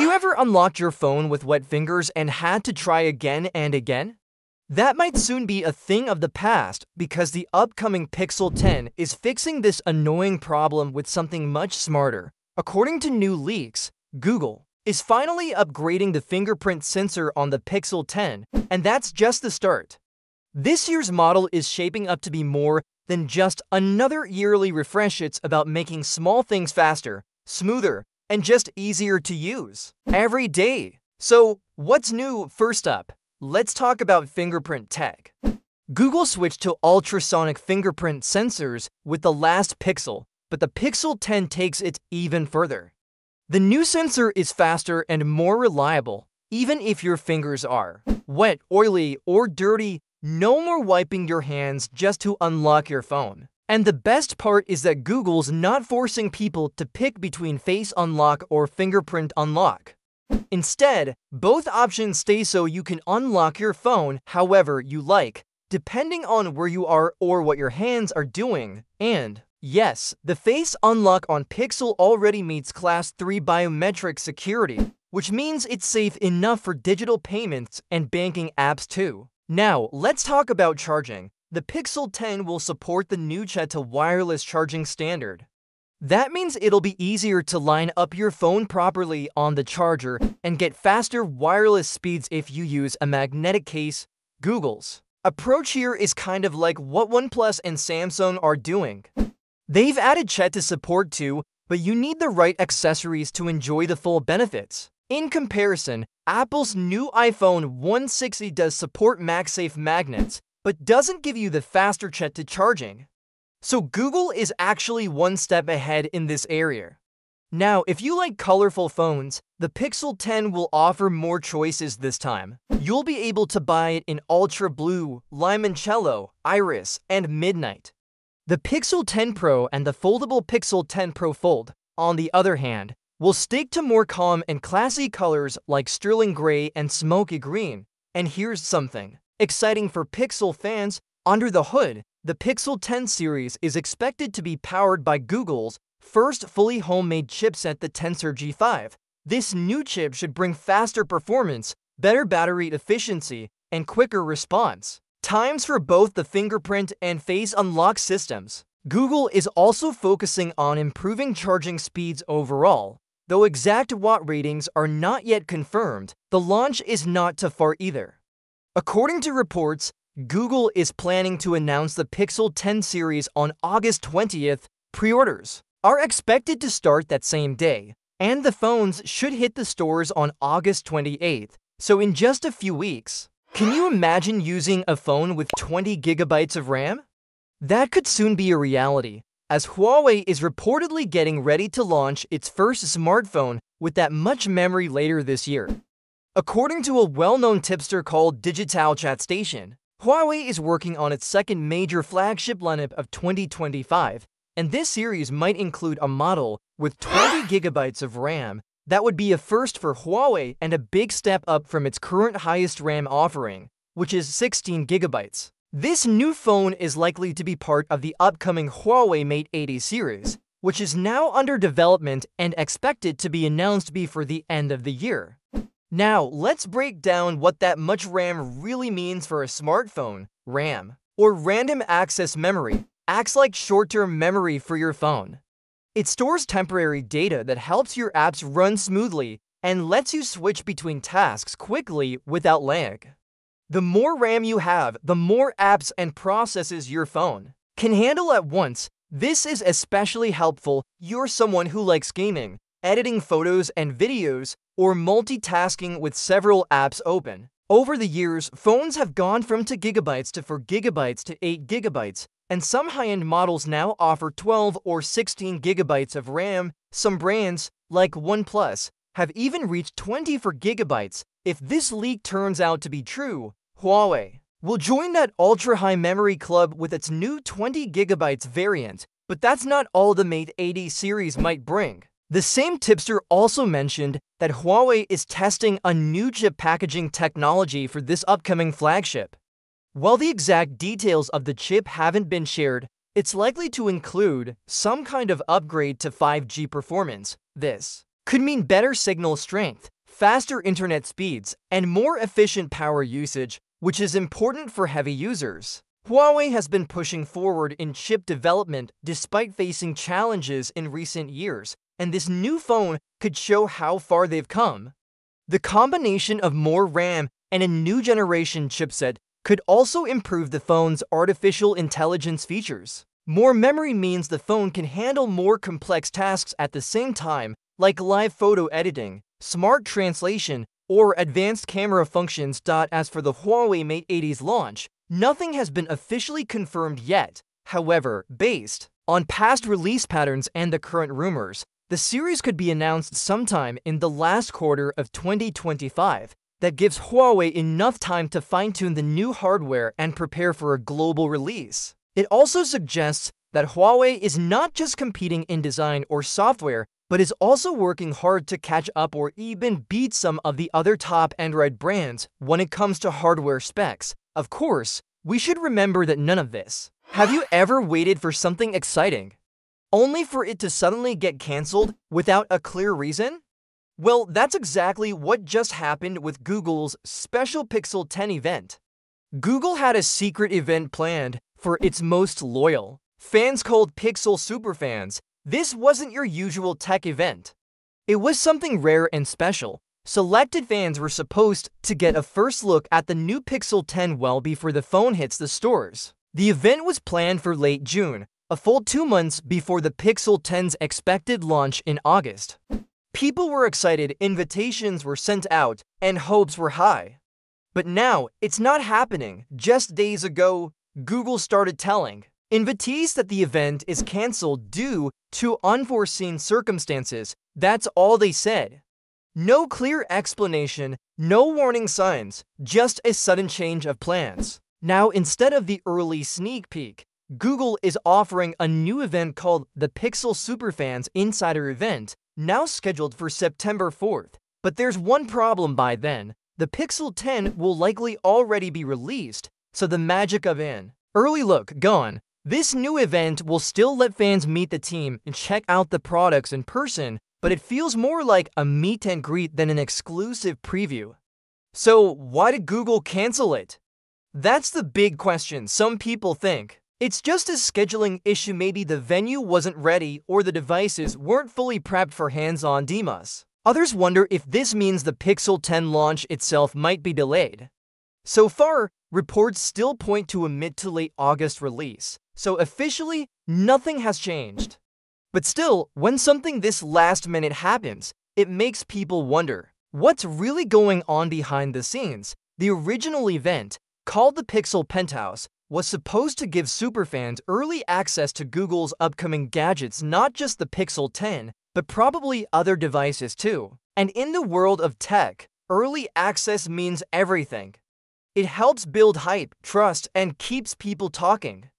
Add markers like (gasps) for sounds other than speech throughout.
Have you ever unlocked your phone with wet fingers and had to try again and again? That might soon be a thing of the past because the upcoming Pixel 10 is fixing this annoying problem with something much smarter. According to new leaks, Google is finally upgrading the fingerprint sensor on the Pixel 10, and that's just the start. This year's model is shaping up to be more than just another yearly refresh. It's about making small things faster, smoother, and just easier to use every day. So, what's new first up? Let's talk about fingerprint tech. Google switched to ultrasonic fingerprint sensors with the last Pixel, but the Pixel 10 takes it even further. The new sensor is faster and more reliable, even if your fingers are wet, oily, or dirty. No more wiping your hands just to unlock your phone. And the best part is that Google's not forcing people to pick between Face Unlock or Fingerprint Unlock. Instead, both options stay so you can unlock your phone however you like, depending on where you are or what your hands are doing. And yes, the Face Unlock on Pixel already meets Class 3 biometric security, which means it's safe enough for digital payments and banking apps too. Now, let's talk about charging. The Pixel 10 will support the new Qi wireless charging standard. That means it'll be easier to line up your phone properly on the charger and get faster wireless speeds if you use a magnetic case. Google's approach here is kind of like what OnePlus and Samsung are doing. They've added to support too, but you need the right accessories to enjoy the full benefits. In comparison, Apple's new iPhone 160 does support MagSafe magnets, but doesn't give you the faster Qi2 charging. So Google is actually one step ahead in this area. Now, if you like colorful phones, the Pixel 10 will offer more choices this time. You'll be able to buy it in Ultra Blue, Limoncello, Iris, and Midnight. The Pixel 10 Pro and the foldable Pixel 10 Pro Fold, on the other hand, will stick to more calm and classy colors like sterling gray and smoky green. And here's something exciting for Pixel fans, under the hood, the Pixel 10 series is expected to be powered by Google's first fully homemade chipset, the Tensor G5. This new chip should bring faster performance, better battery efficiency, and quicker response times for both the fingerprint and face unlock systems. Google is also focusing on improving charging speeds overall. Though exact watt ratings are not yet confirmed, the launch is not too far either. According to reports, Google is planning to announce the Pixel 10 series on August 20th. Pre-orders are expected to start that same day, and the phones should hit the stores on August 28th, so in just a few weeks. Can you imagine using a phone with 20 gigabytes of RAM? That could soon be a reality, as Huawei is reportedly getting ready to launch its first smartphone with that much memory later this year. According to a well-known tipster called Digital Chat Station, Huawei is working on its second major flagship lineup of 2025, and this series might include a model with 20 (gasps) gigabytes of RAM. That would be a first for Huawei and a big step up from its current highest RAM offering, which is 16 gigabytes. This new phone is likely to be part of the upcoming Huawei Mate 80 series, which is now under development and expected to be announced before the end of the year. Now, let's break down what that much RAM really means for a smartphone. RAM, or Random Access Memory, acts like short-term memory for your phone. It stores temporary data that helps your apps run smoothly and lets you switch between tasks quickly without lag. The more RAM you have, the more apps and processes your phone can handle at once. This is especially helpful you're someone who likes gaming, editing photos and videos, or multitasking with several apps open. Over the years, phones have gone from 2 gigabytes to 4 gigabytes to 8 gigabytes, and some high-end models now offer 12 or 16 gigabytes of RAM. Some brands, like OnePlus, have even reached 24 gigabytes. If this leak turns out to be true, Huawei will join that ultra-high memory club with its new 20 gigabytes variant, but that's not all the Mate 80 series might bring. The same tipster also mentioned that Huawei is testing a new chip packaging technology for this upcoming flagship. While the exact details of the chip haven't been shared, it's likely to include some kind of upgrade to 5G performance. This could mean better signal strength, faster internet speeds, and more efficient power usage, which is important for heavy users. Huawei has been pushing forward in chip development despite facing challenges in recent years, and this new phone could show how far they've come. The combination of more RAM and a new generation chipset could also improve the phone's artificial intelligence features. More memory means the phone can handle more complex tasks at the same time, like live photo editing, smart translation, or advanced camera functions. As for the Huawei Mate 80's launch, nothing has been officially confirmed yet. However, based on past release patterns and the current rumors, the series could be announced sometime in the last quarter of 2025. That gives Huawei enough time to fine-tune the new hardware and prepare for a global release. It also suggests that Huawei is not just competing in design or software, but is also working hard to catch up or even beat some of the other top Android brands when it comes to hardware specs. Of course, we should remember that none of this. Have you ever waited for something exciting, only for it to suddenly get cancelled without a clear reason? Well, that's exactly what just happened with Google's Special Pixel 10 event. Google had a secret event planned for its most loyal, fans called Pixel Superfans, this wasn't your usual tech event. It was something rare and special. Selected fans were supposed to get a first look at the new Pixel 10 well before the phone hits the stores. The event was planned for late June, a full two months before the Pixel 10's expected launch in August. People were excited, invitations were sent out, and hopes were high. But now, it's not happening. Just days ago, Google started telling invitees that the event is cancelled due to unforeseen circumstances. That's all they said. No clear explanation, no warning signs, just a sudden change of plans. Now, instead of the early sneak peek, Google is offering a new event called the Pixel Superfans Insider Event, now scheduled for September 4th. But there's one problem by then. The Pixel 10 will likely already be released, so the magic of an early look gone. This new event will still let fans meet the team and check out the products in person, but it feels more like a meet and greet than an exclusive preview. So, why did Google cancel it? That's the big question some people think. It's just a scheduling issue maybe the venue wasn't ready or the devices weren't fully prepped for hands-on demos. Others wonder if this means the Pixel 10 launch itself might be delayed. So far, reports still point to a mid to late August release, so officially, nothing has changed. But still, when something this last minute happens, it makes people wonder, what's really going on behind the scenes? The original event, called the Pixel Penthouse, was supposed to give superfans early access to Google's upcoming gadgets, not just the Pixel 10, but probably other devices too. And in the world of tech, early access means everything. It helps build hype, trust, and keeps people talking.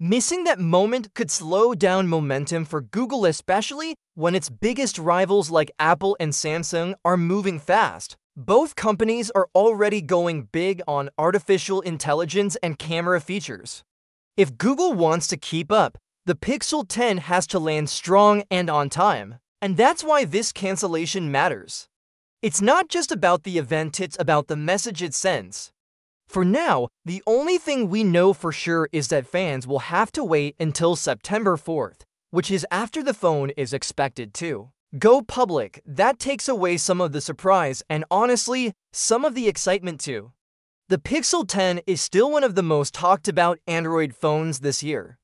Missing that moment could slow down momentum for Google, especially when its biggest rivals like Apple and Samsung are moving fast. Both companies are already going big on artificial intelligence and camera features. If Google wants to keep up, the Pixel 10 has to land strong and on time. And that's why this cancellation matters. It's not just about the event, it's about the message it sends. For now, the only thing we know for sure is that fans will have to wait until September 4th, which is after the phone is expected to go public. That takes away some of the surprise and honestly, some of the excitement too. The Pixel 10 is still one of the most talked about Android phones this year.